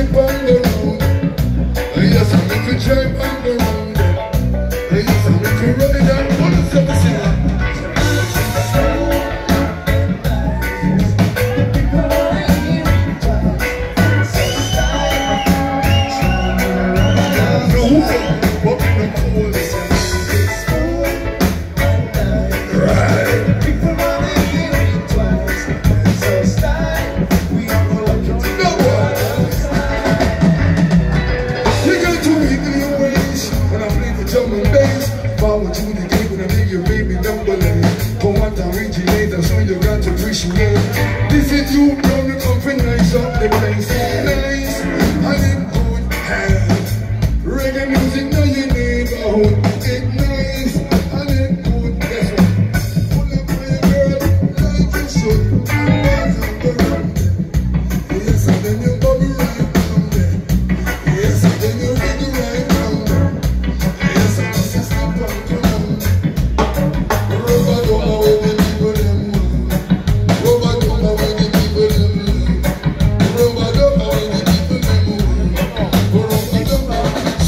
jump on the road. Yes, I make you jump on the road. days Forward to the game and make your baby numberless For what I originate, that's all you got to appreciate. This is you, don't come and nice up the place.